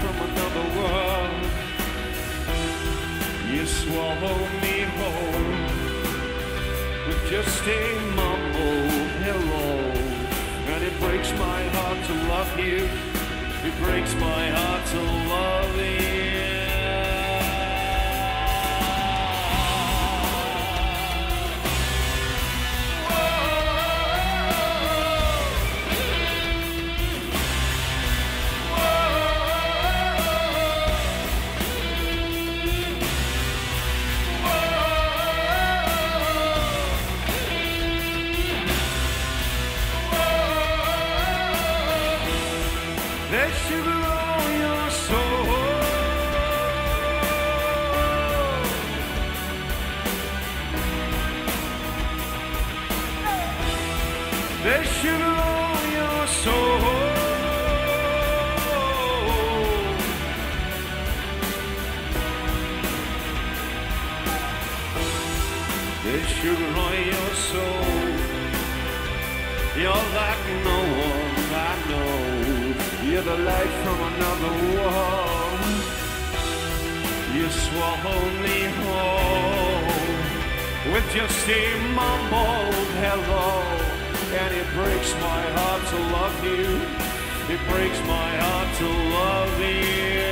from another world. You swallow me whole with just a mumbled hello. And it breaks my heart to love you. It breaks my heart to love you. light from another wall. You swallow me whole with just a mumbled hello, and it breaks my heart to love you. It breaks my heart to love you.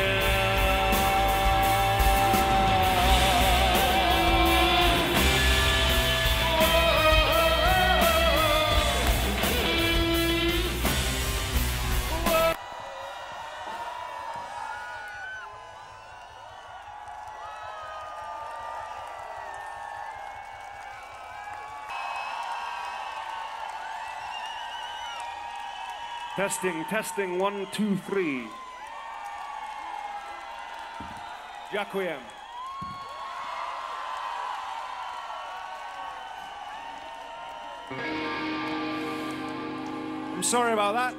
Testing, testing, one, two, three. Dziękuję. I'm sorry about that.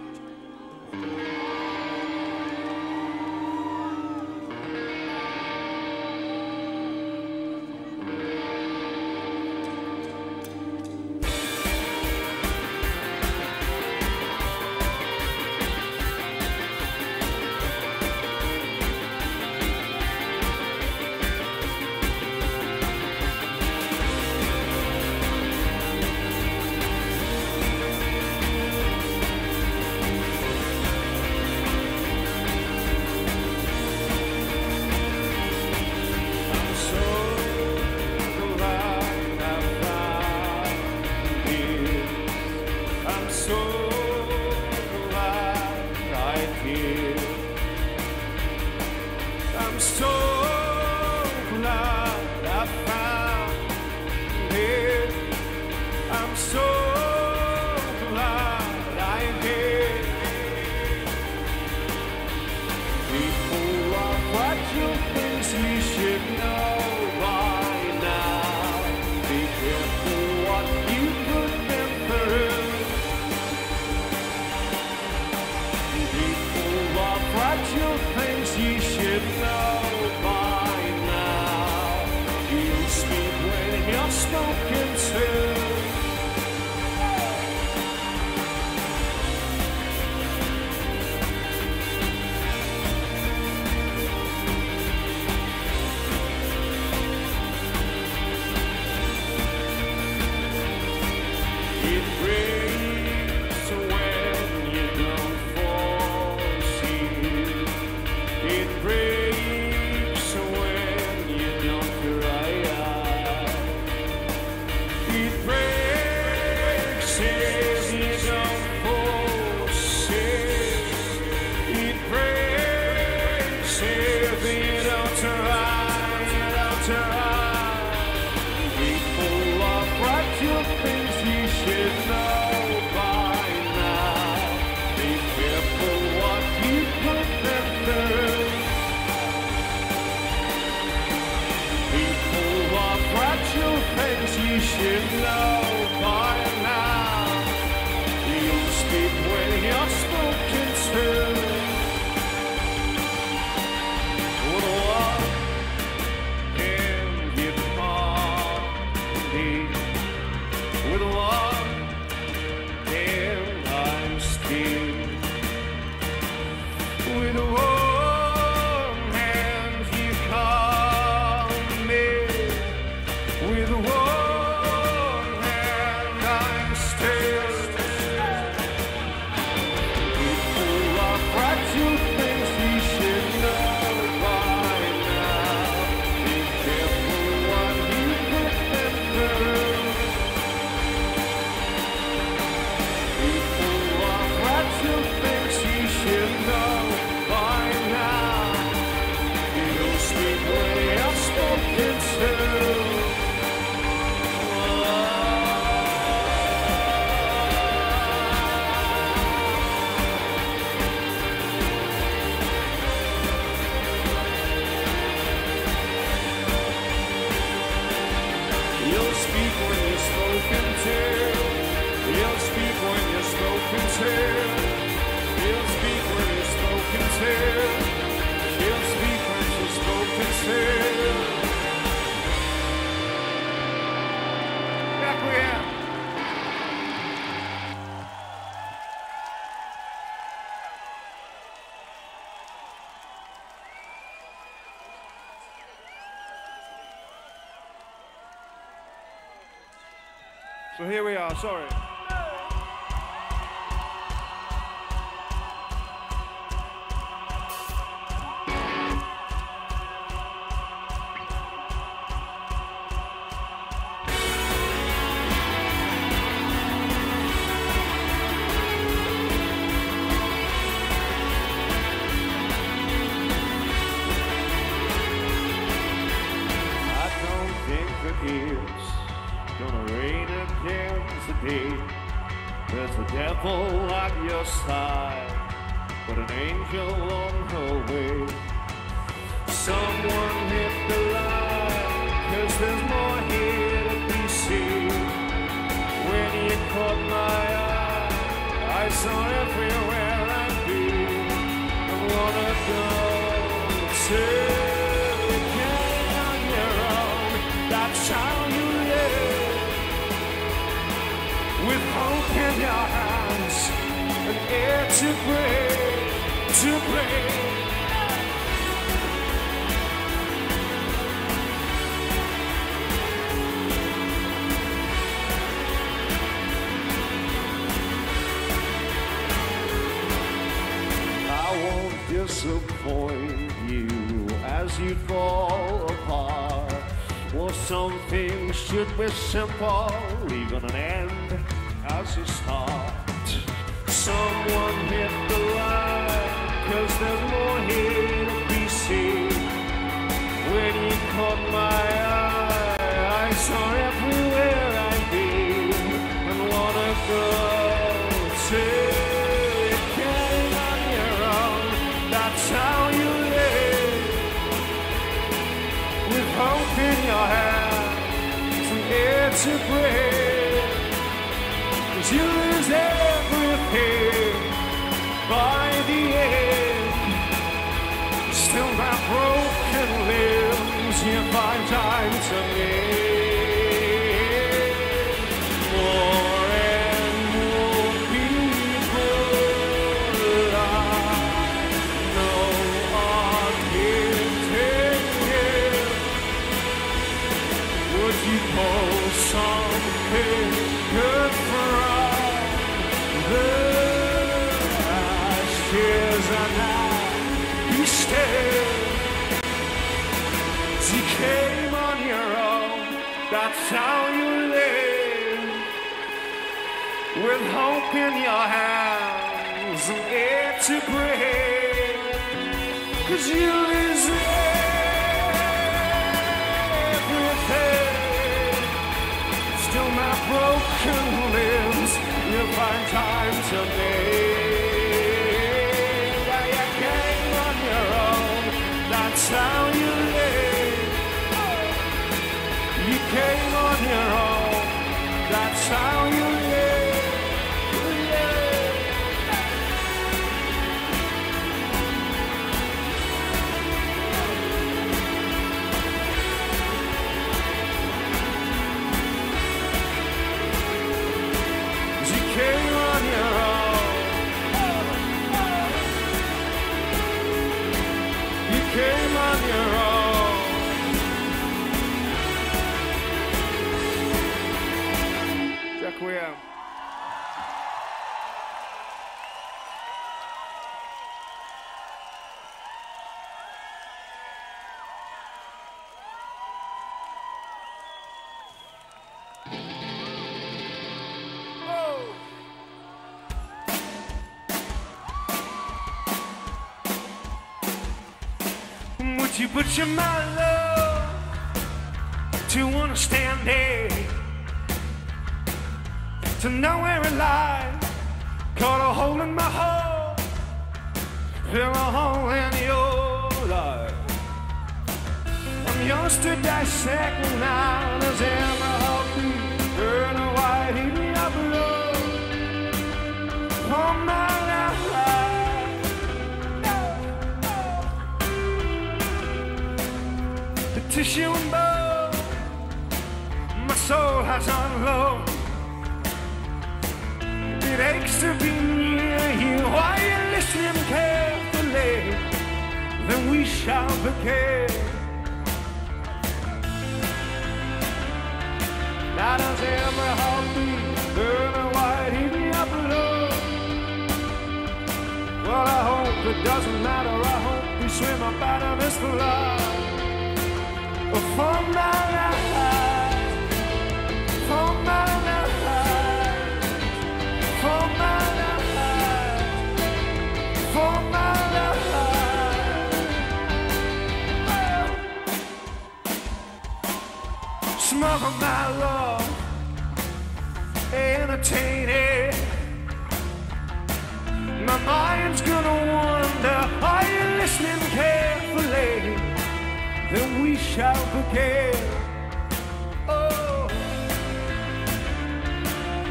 So here we are, sorry. to pray, to pray. I won't disappoint you as you fall apart. Well, some things should be simple, even an end as a start. hope in your hands and air to breathe. Cause you lose everything. Still my broken limbs, you'll find time to mend. That you came on your own, that's how you live. You came on your own, that's how you live. Would you put your my love to understand it? To know where it lies, caught a hole in my heart, fill a hole in your life. I'm yours to dissect now, there's every heartbeat, burn a white heat up love for my tissue and bone. My soul has unloaded. It aches to be near you. While you listening carefully, then we shall begin. Now does every heartbeat burn a white in your blood? Well, I hope it doesn't matter. I hope we swim up out of this flood Oh, Smother my love, entertain it. My mind's gonna wonder, are you listening carefully? Then we shall begin. Oh,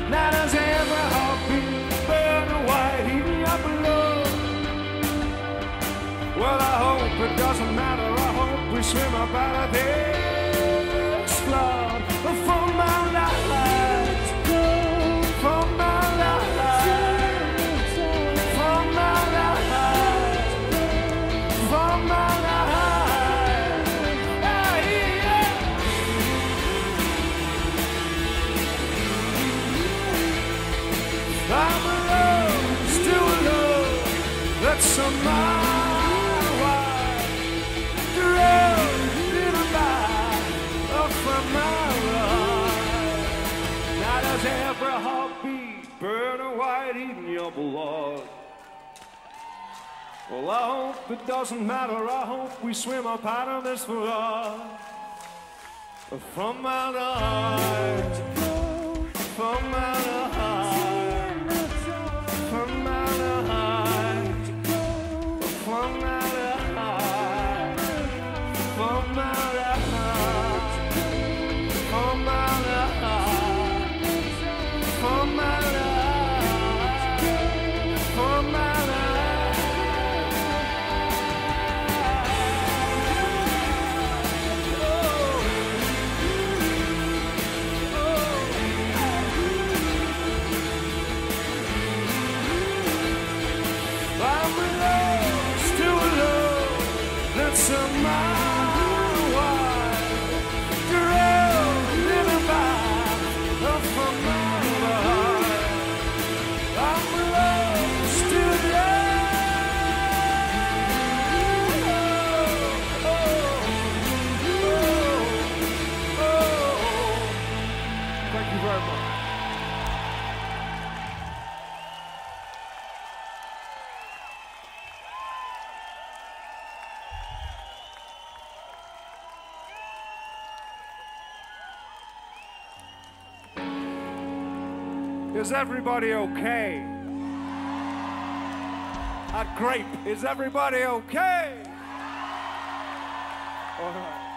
now does every heartbeat burn white in your blood? Well, I hope it doesn't matter. I hope we swim up out white in your blood? Well, I hope it doesn't matter. I hope we swim up out of this flood. From my life, from my life, Is everybody okay? A grape. Is everybody okay? All right.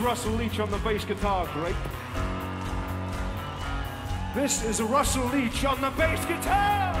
Russell Leetch on the bass guitar, great. This is Russell Leetch on the bass guitar.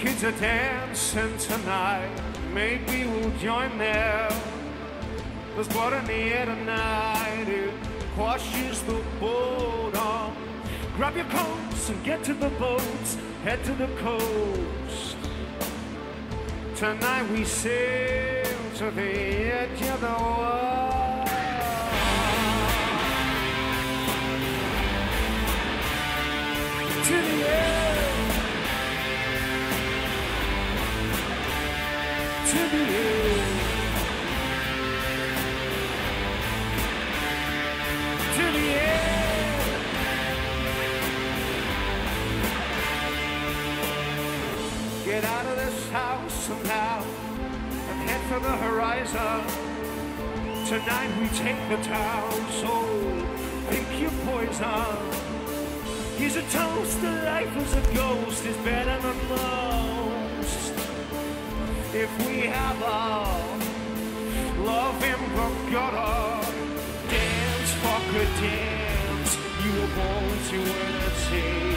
Kids are dancing tonight. Maybe we'll join them. There's blood in the air tonight. It quashes the boredom. Grab your coats and get to the boats. Head to the coast. Tonight we sail to the edge of the world. Get out of this house somehow and head for the horizon. Tonight we take the town, so pick your poison. Here's a toast to life as a ghost. Is better than most if we have all love him forgotten. Dance, fucker, dance. You were born to entertain.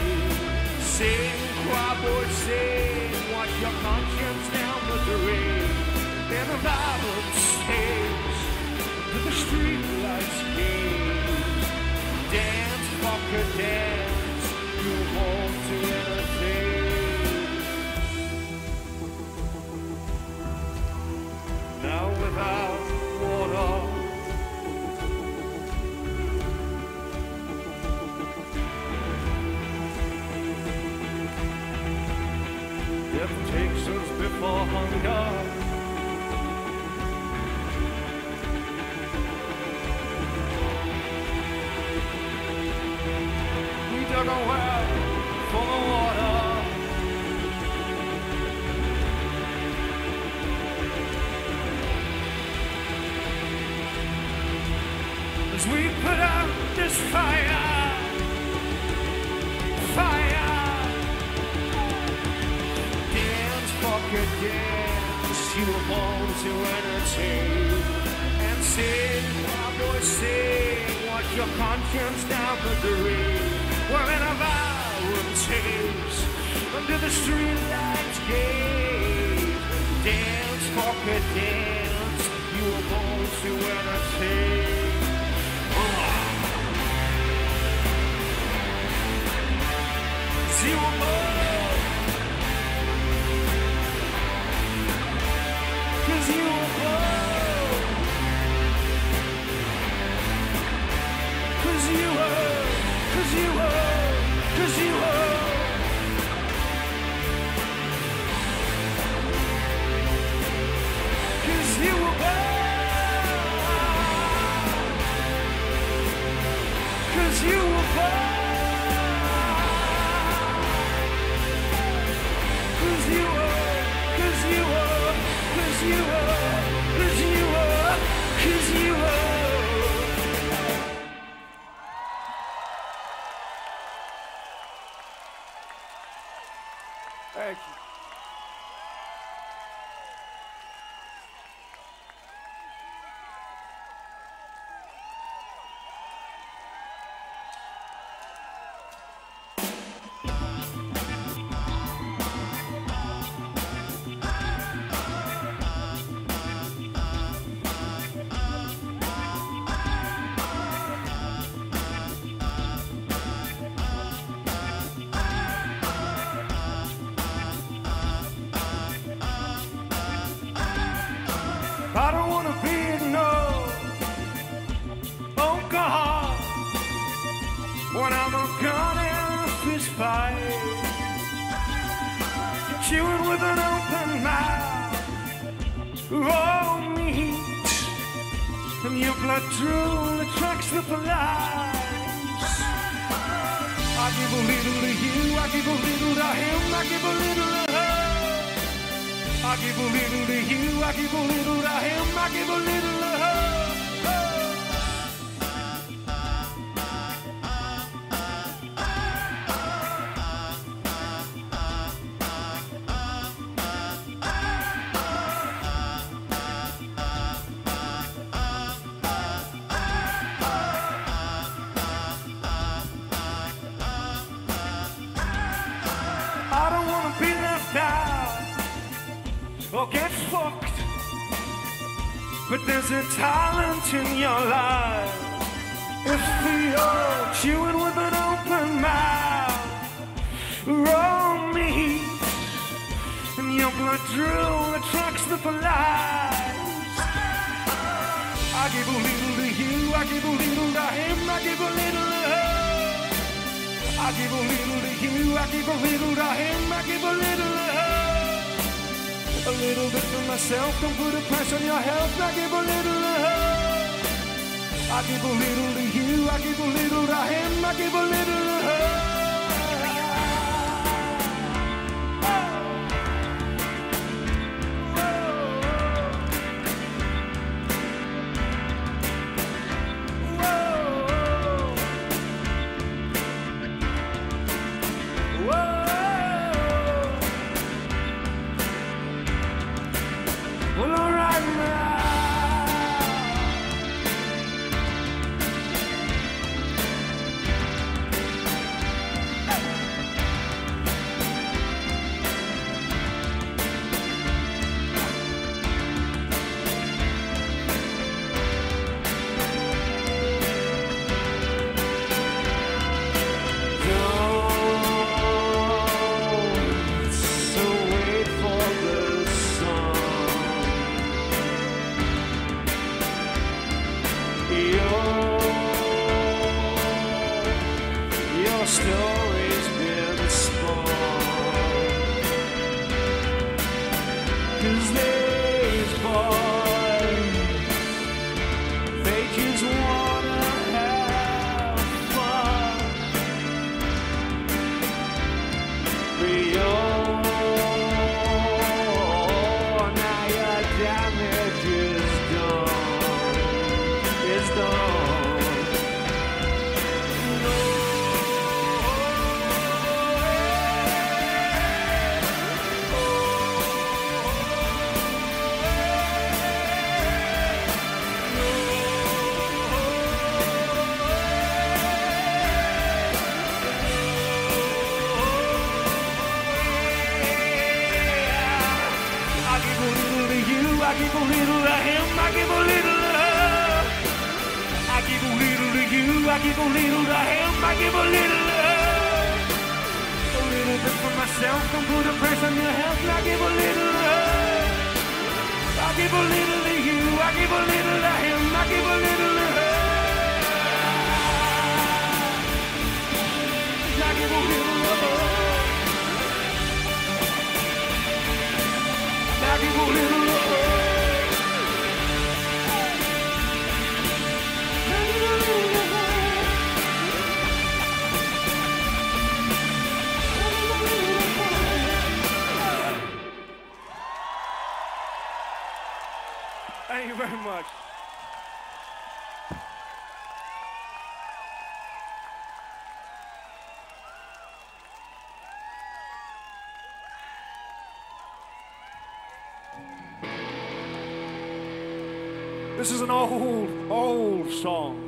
Sing, cry, boy, sing. Wash your conscience down the drain. Then the violence stays to the street lights gaze. Dance, fucker, dance. You were born to entertain. temptations before hunger. We dug away. To entertain. And sing, my boy, sing. What your conscience down the drain. We're in a violent tapes. Under the streetlights gate. Dance, fucking dance. You were born to entertain. Or get fucked. But there's a talent in your life. If you're chewing with an open mouth, raw meat, and your blood drool attracts the flies. I give a little to you, I give a little to him, I give a little to her. I give a little to you, I give a little to him, I give a little to her. A little bit for myself, don't put a price on your health, I give a little to her. I give a little to you, I give a little to him, I give a little to her. I give a little to him, I give a little to her. I give a little to you, I give a little to him, I give a little to her. A little bit for myself, don't put a price on your health, I give a little to her. I give a little to you, I give a little to him, I give a little to her. I give a little love. I give a little Thank you very much. This is an old, old song.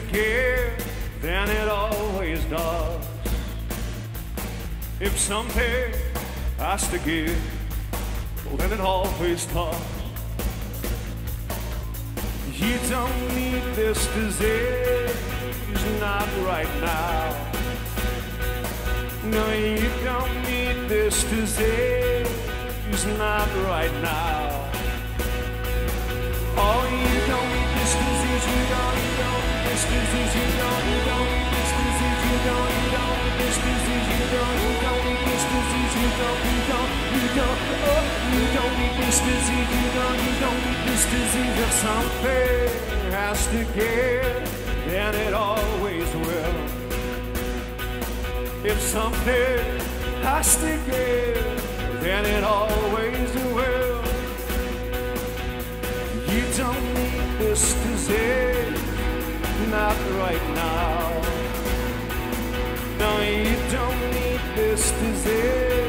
To give, then it always does. If something has to give, well, then it always does. You don't need this disease, not right now. No, you don't need this disease, not right now. Oh, you don't, you don't, you don't, oh, you don't need this disease, you don't, you don't need this disease. If something has to give, then it always will. If something has to give, then it always will. You don't need this disease, not right now. No, you don't need this disease,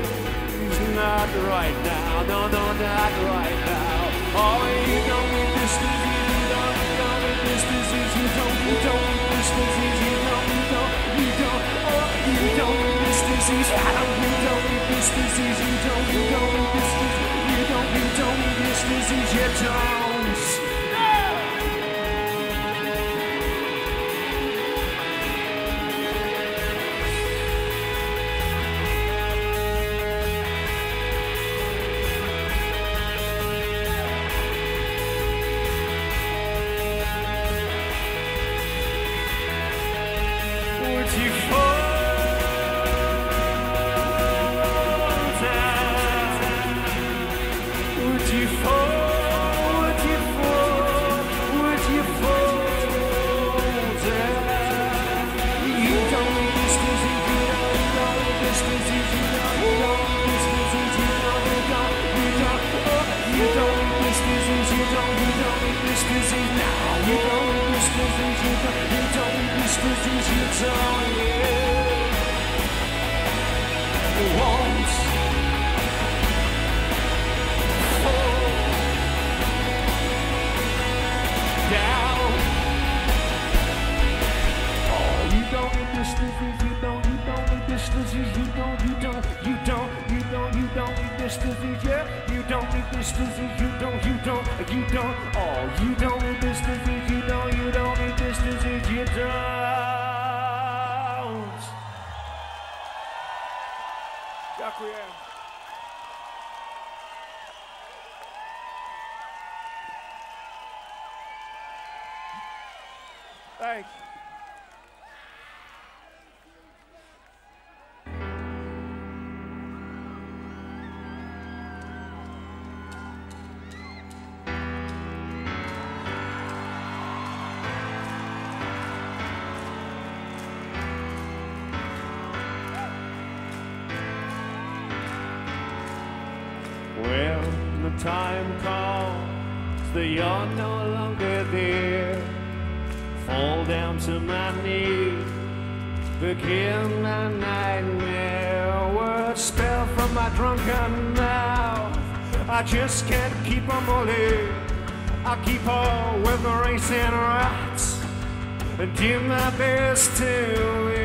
not right now. No, no, not right now. Oh, you don't need this disease, you don't, you don't need this disease, you don't, you oh, don't need this disease, you don't, you don't, you don't, oh, you don't need this disease, I don't, you don't need this disease, you don't, you don't need this disease, you don't, you don't need this disease, you don't. Time comes that you're no longer there, fall down to my knees, begin my nightmare. Words spell from my drunken mouth, I just can't keep all in. I keep up with the racing rats and do my best to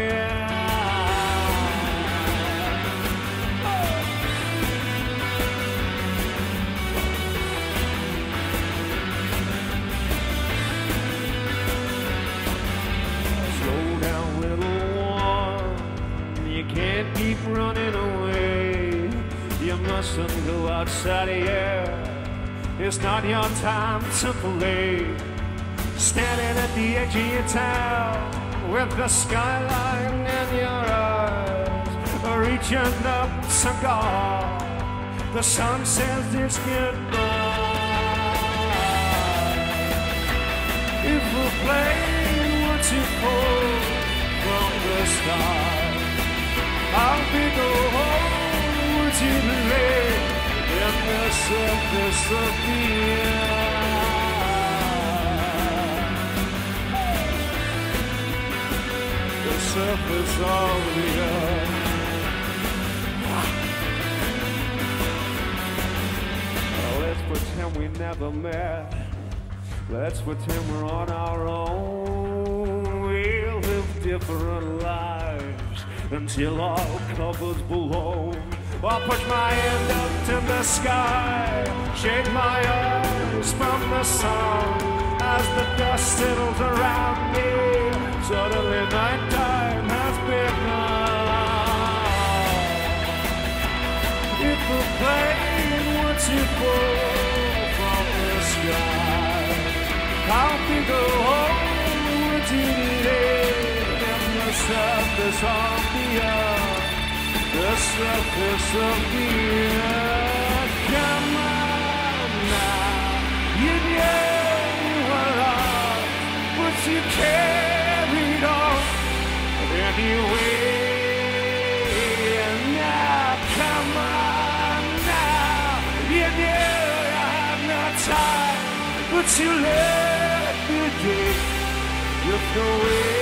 running away. You mustn't go outside here. It's not your time to play. Standing at the edge of your town with the skyline in your eyes, reaching up to God. The sun says it's goodbye. If were to fall from the sky, big a hole would you lay in the surface of the earth? The surface of the earth. Let's pretend we never met. Let's pretend we're on our own. We'll live different lives until all covers below. I'll push my hand up to the sky, shake my eyes from the sun as the dust settles around me. Suddenly nighttime has begun. If a plane were to fall from the sky, how big a hole would in the surface of the earth? The surface of the earth. Come on now, you know what love, but you carried on anyway. Now, come on now, you knew I had no time, but you let the day drift away.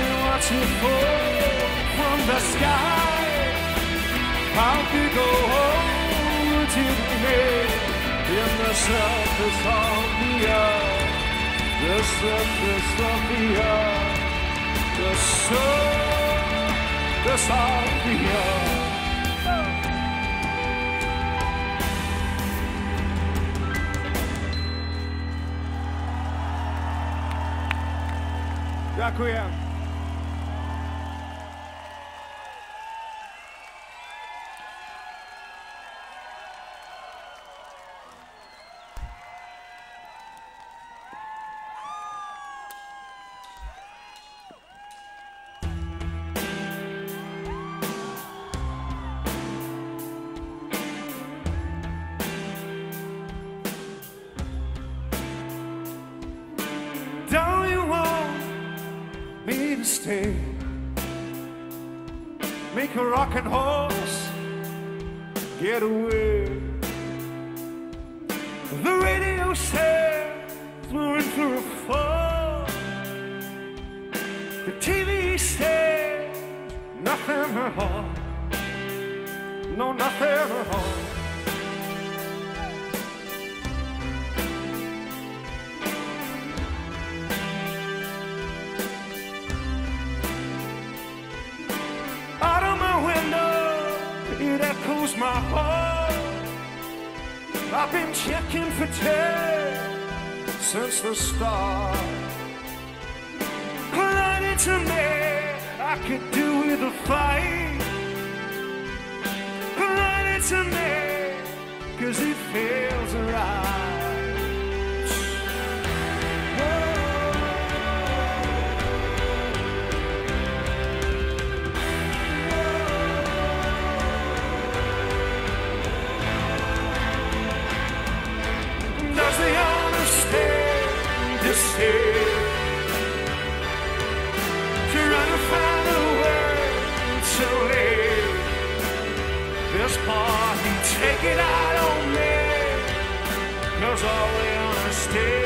to fall from the sky, how big a hole would you make in the surface of the earth? The surface of the earth, the surface of the earth. Dziękuję. I've been checking for ten since the start. Blinded to me, I could do with a fight. Blinded to me, cause it feels right. worst part, you take it out on me. Cause all we understand.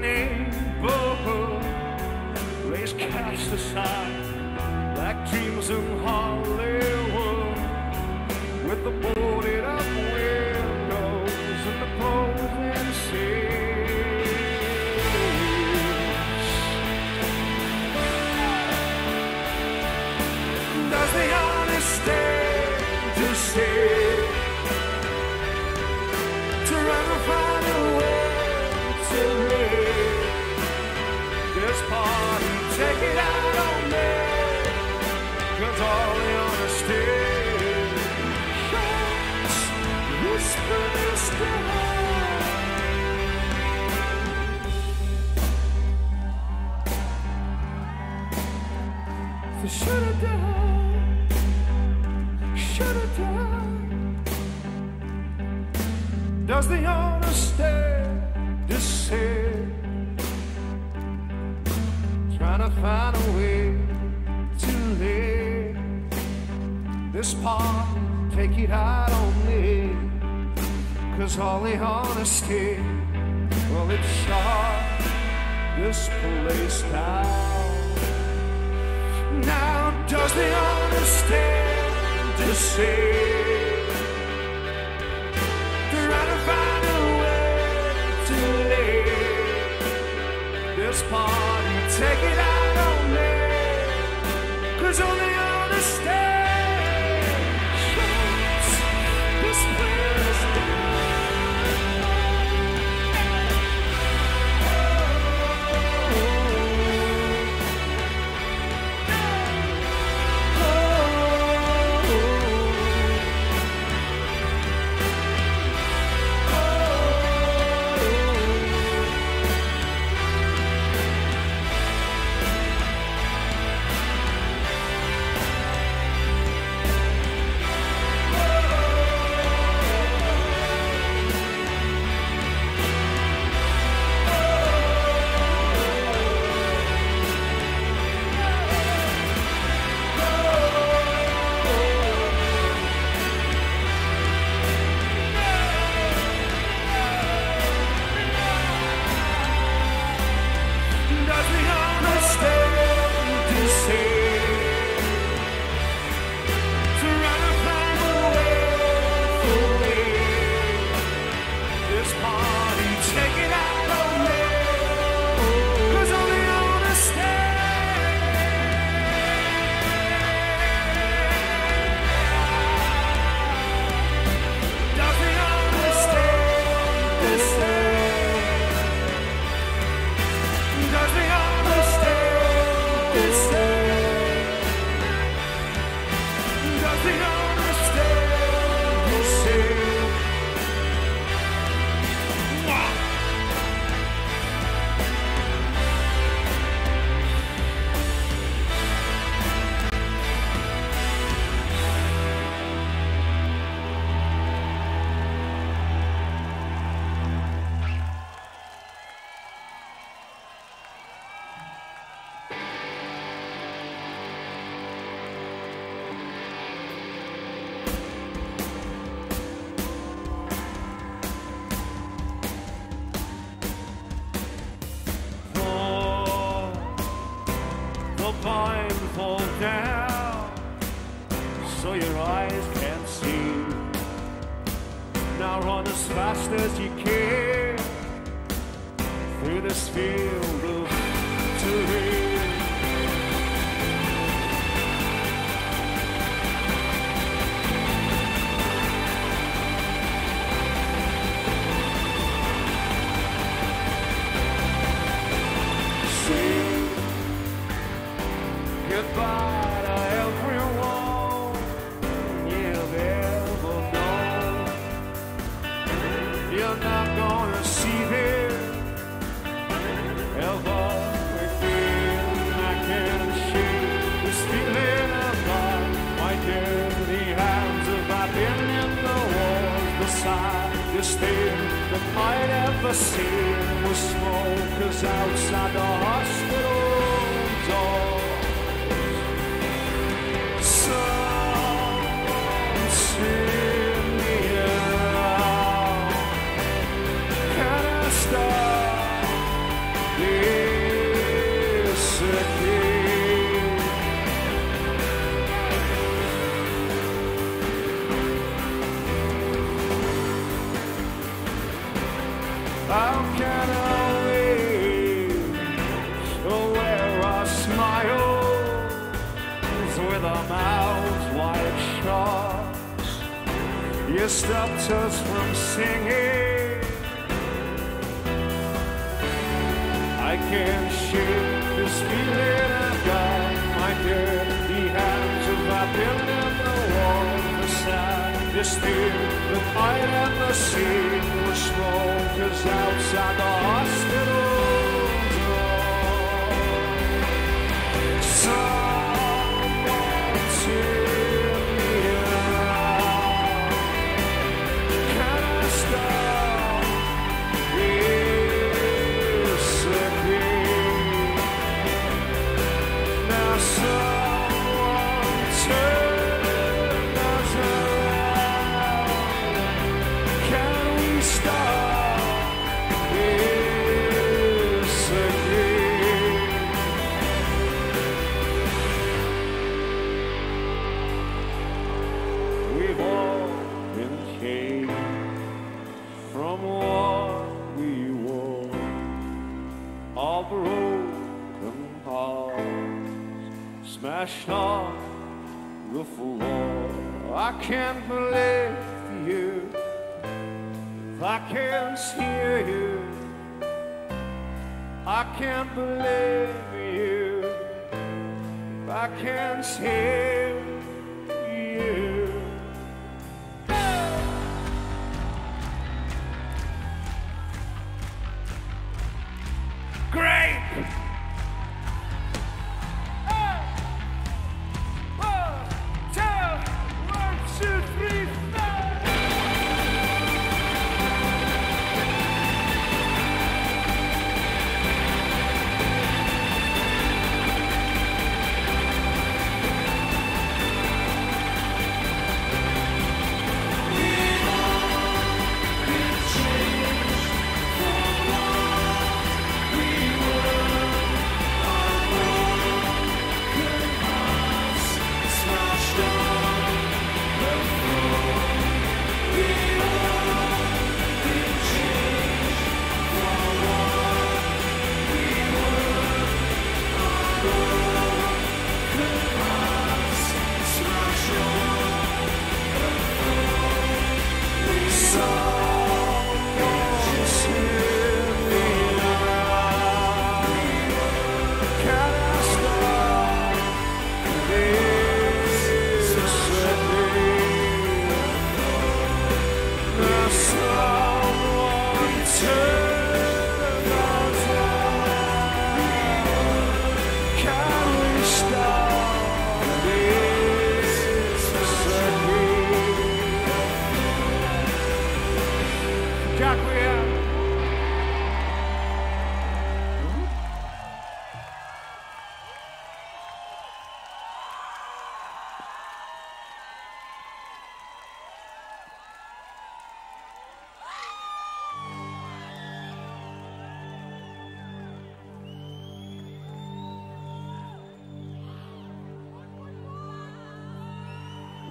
Neighborhood lays cast aside like dreams in Hollywood. With the boarded up take it out on me. Cause all the honesty shuts this place down. For should have done, should have done. Does the understand this way to live this part, take it out on me. Cause all the honesty, well, it shot this place down. Now, does the say? Trying to find a way to live this party, take it out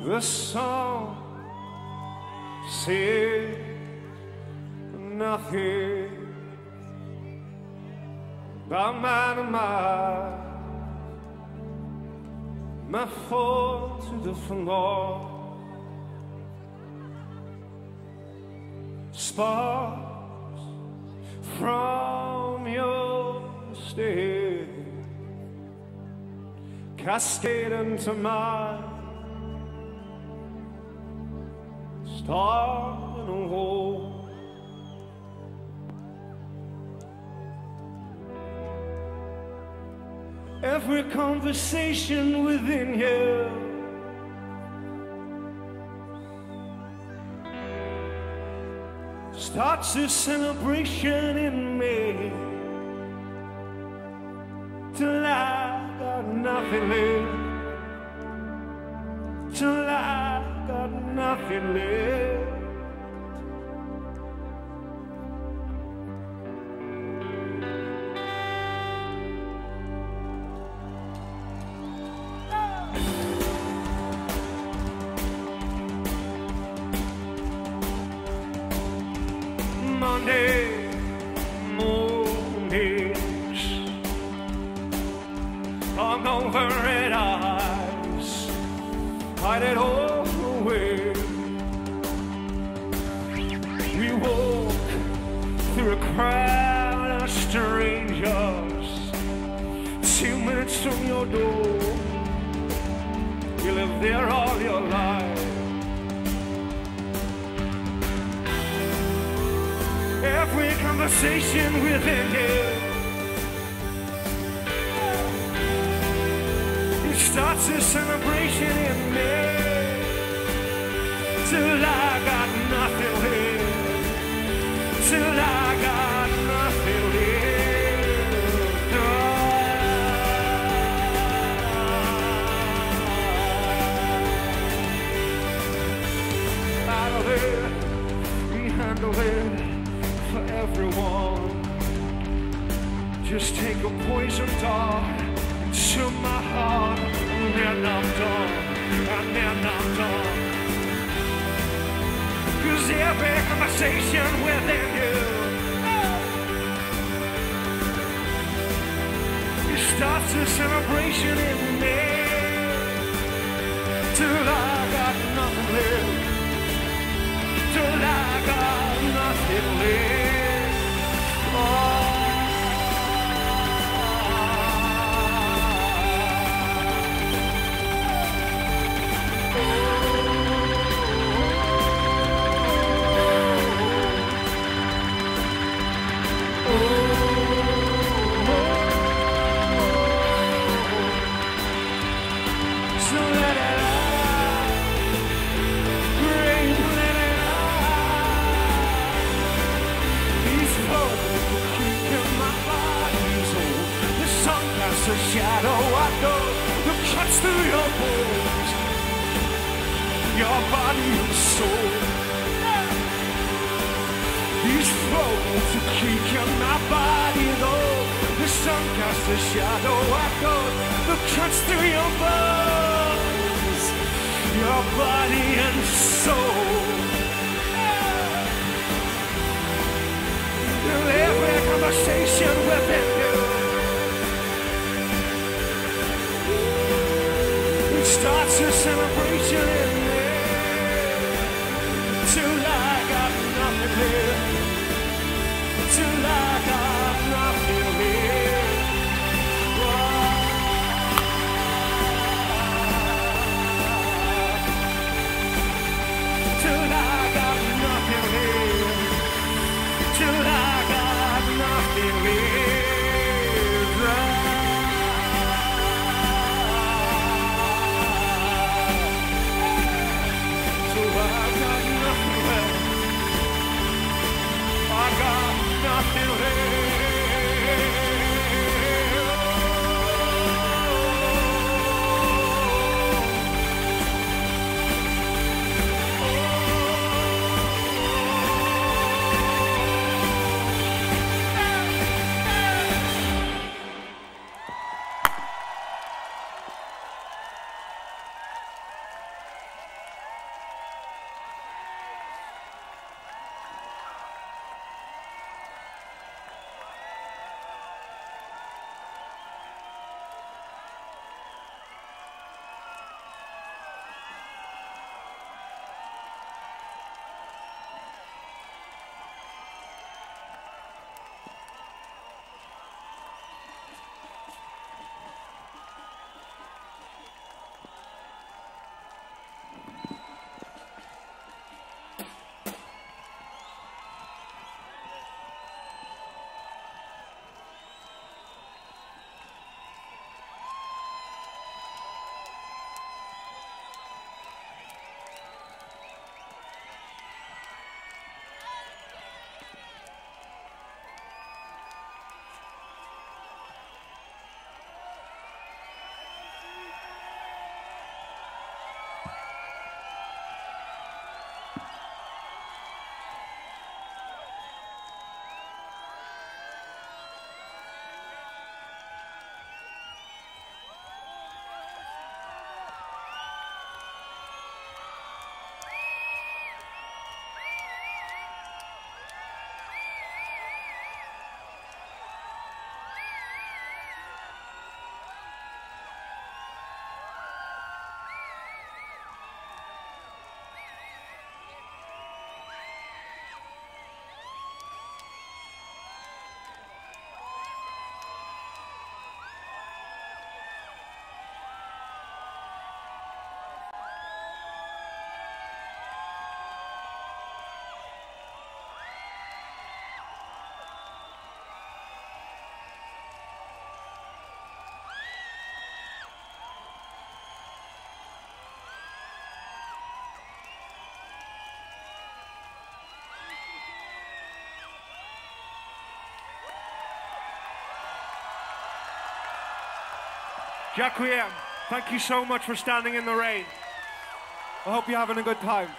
the song says nothing about my mind. My fall to the floor. Sparks from your stare cascade into mine. star in a hole. Every conversation within here starts a celebration in me. Till I got nothing left. nothing left. Jacqueline, thank you so much for standing in the rain. I hope you're having a good time.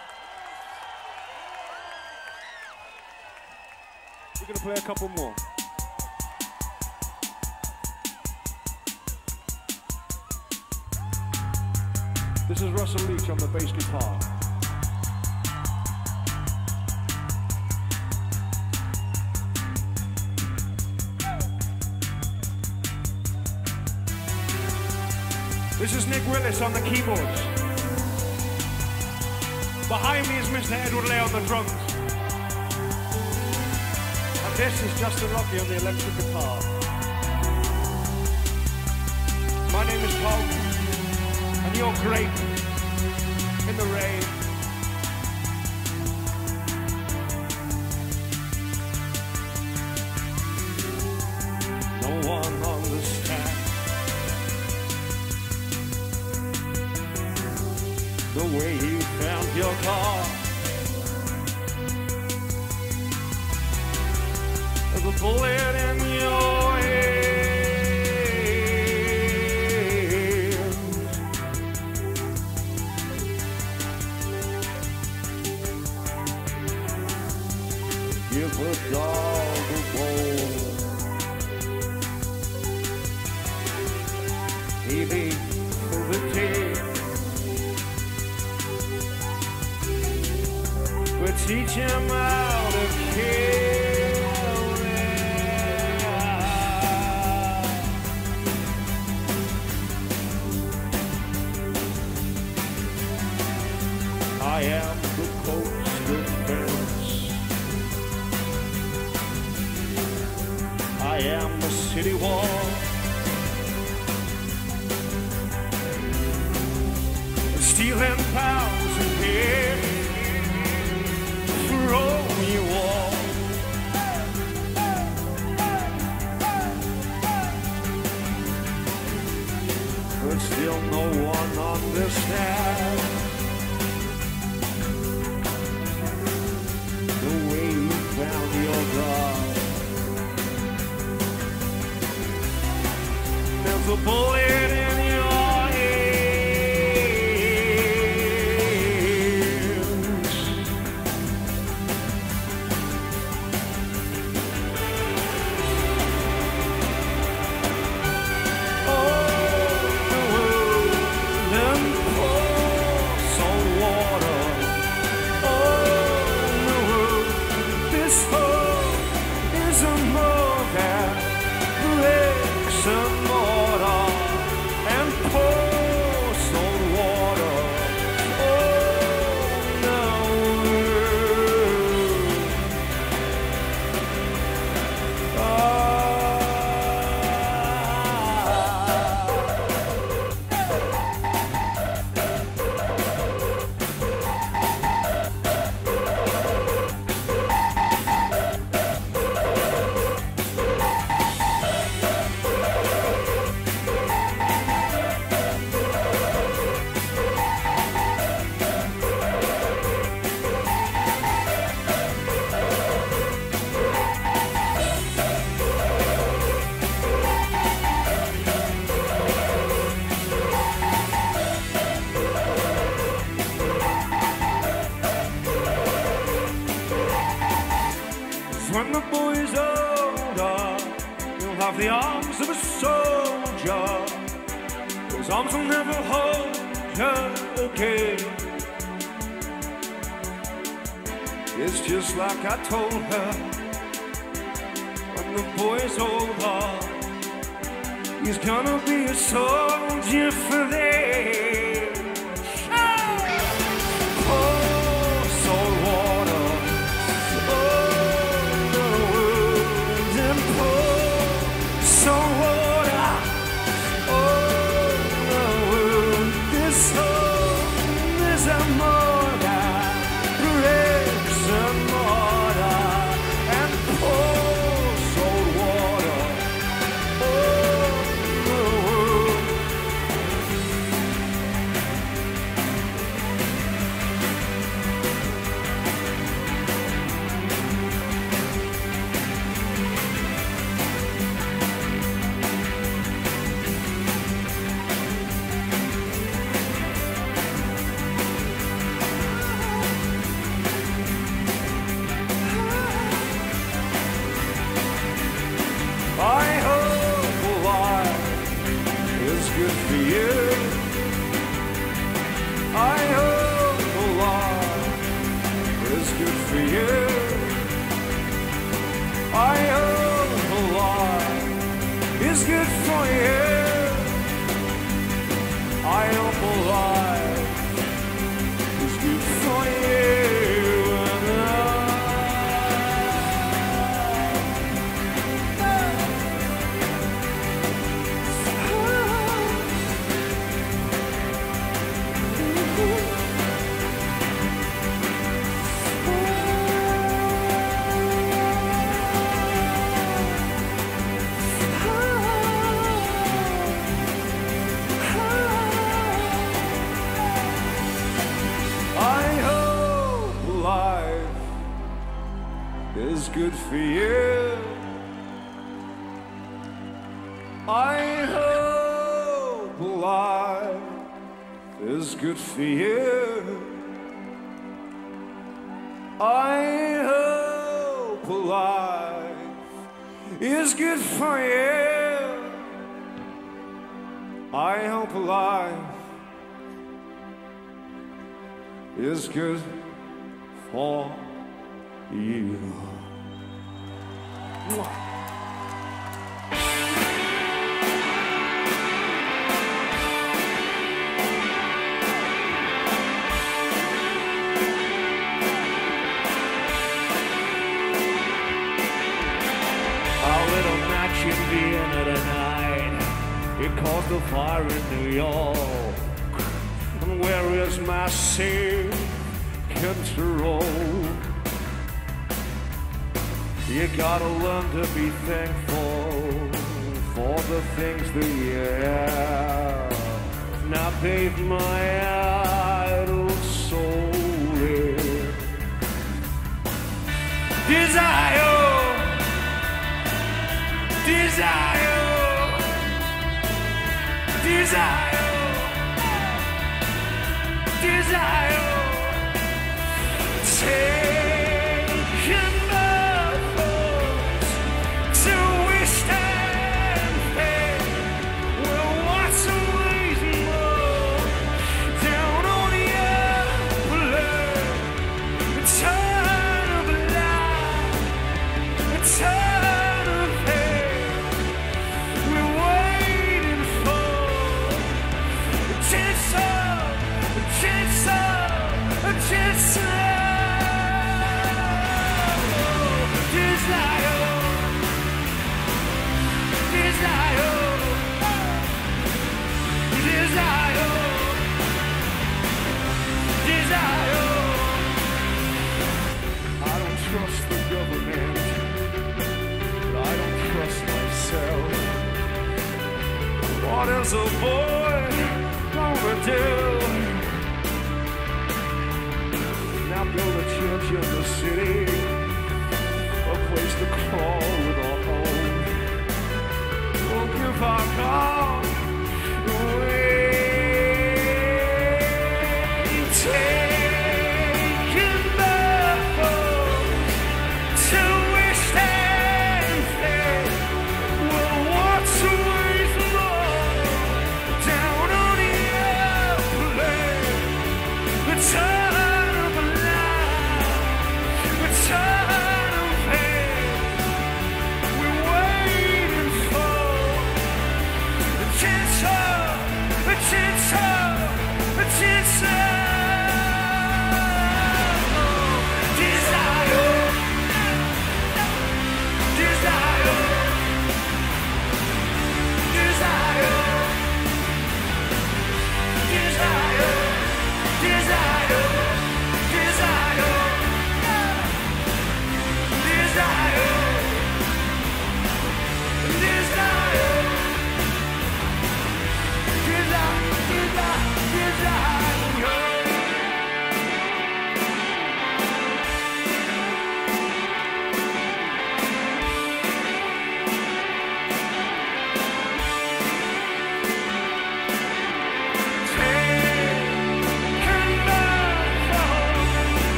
We're going to play a couple more. This is Russell Leetch on the bass guitar. This is Nic Willes on the keyboards. Behind me is Mr. Edward Lay on the drums. And this is Justin Lockey on the electric guitar. My name is Paul, and you're great in the rain.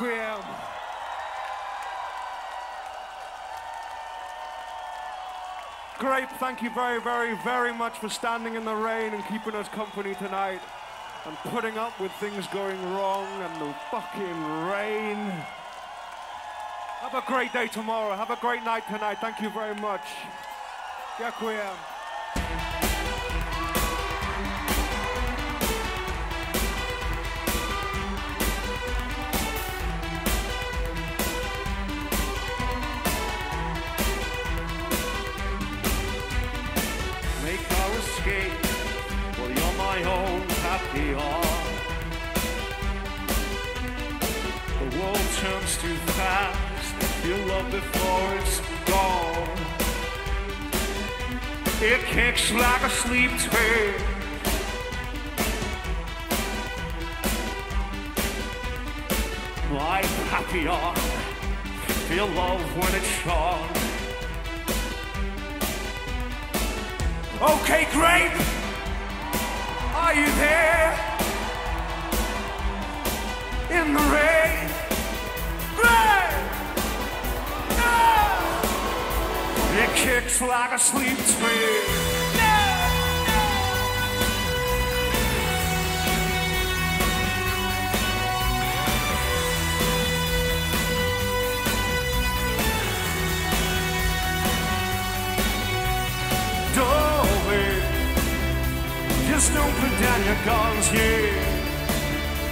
Requiem. Thank you very, very, very much for standing in the rain and keeping us company tonight and putting up with things going wrong and the fucking rain. Have a great day tomorrow. Have a great night tonight. Thank you very much. Requiem. escape. Well, you're my own happy heart. The world turns too fast. You love before it's gone. It kicks like a sleep train. My happy heart. feel love when it's gone. Okay, great. Are you there? In the rain. Great. Ah! No. It kicks like a sleep train. Don't put down your guns here.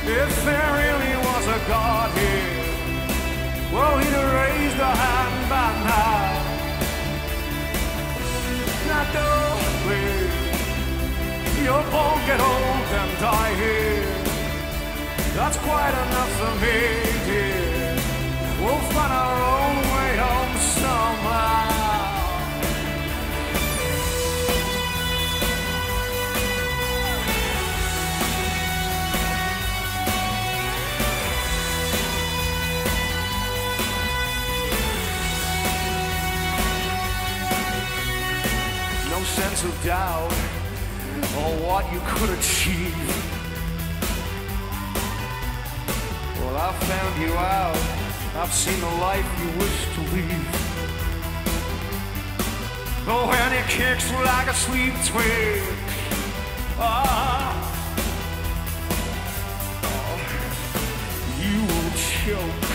If there really was a God here, well, he'd have raised a hand by now. Now, darling, you won't get old and die here. That's quite enough for me, dear. We'll find our own way home somehow. Sense of doubt on what you could achieve. Well, I've found you out. I've seen the life you wish to lead. Oh, and it kicks like a sleep twig. Ah. You will choke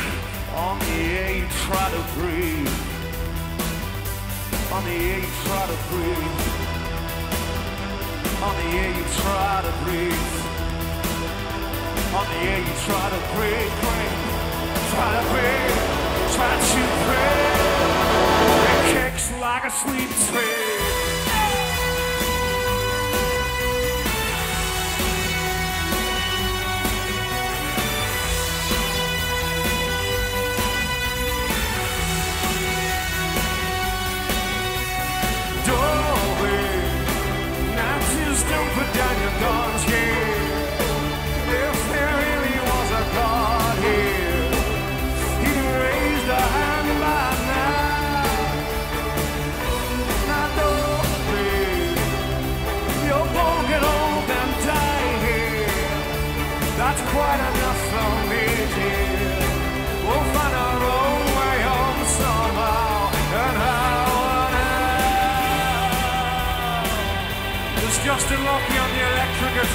on the air you try to breathe on the air you try to breathe. On the air you try to breathe. On the air you try to breathe, breathe. Try to breathe, try to breathe. It kicks like a sleep twig.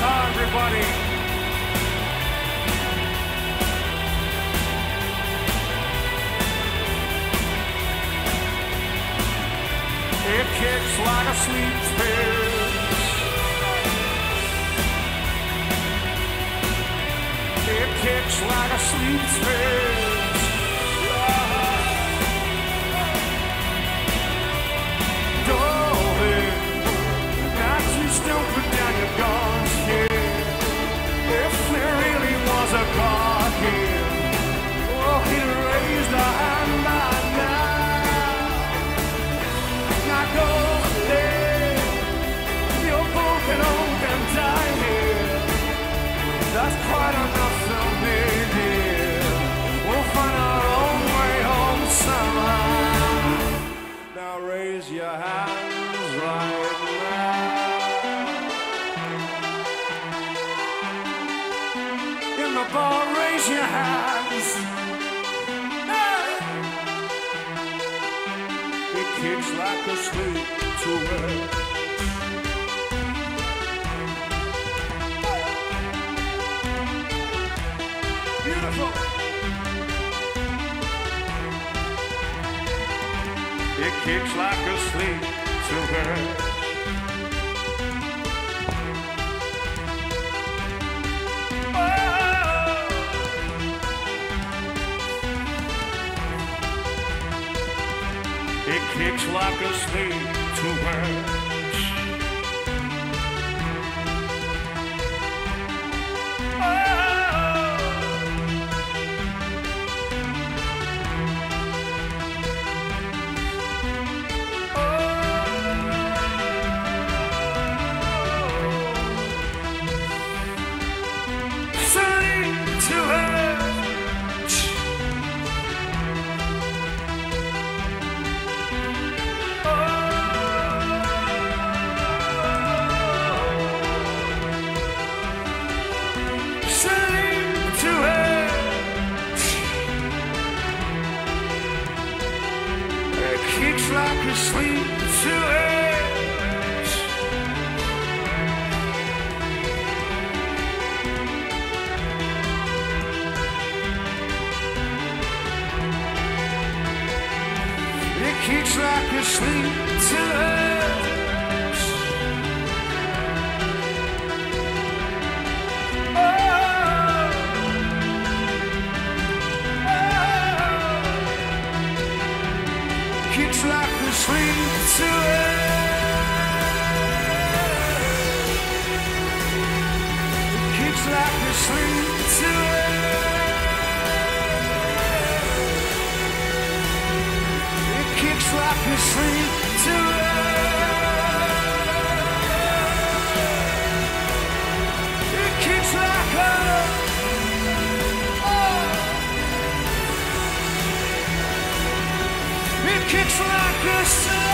Everybody. It kicks like a sleep fish. It kicks like a sleep fish. Really was It kicks like a oh.